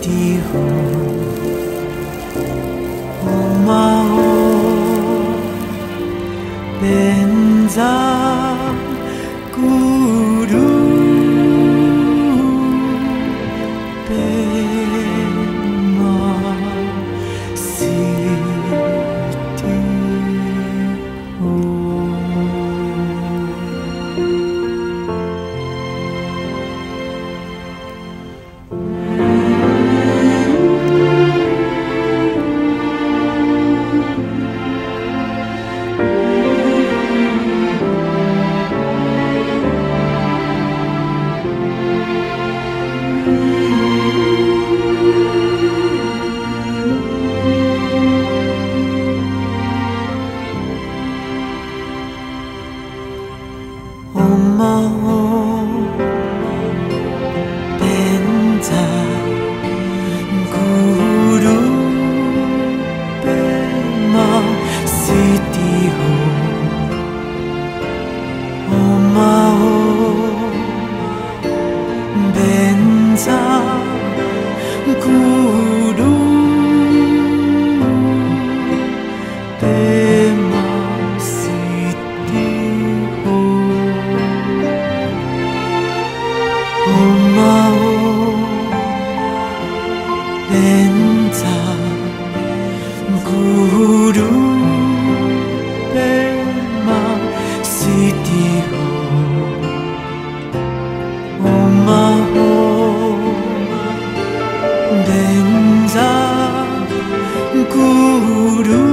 的河，我把我编造。do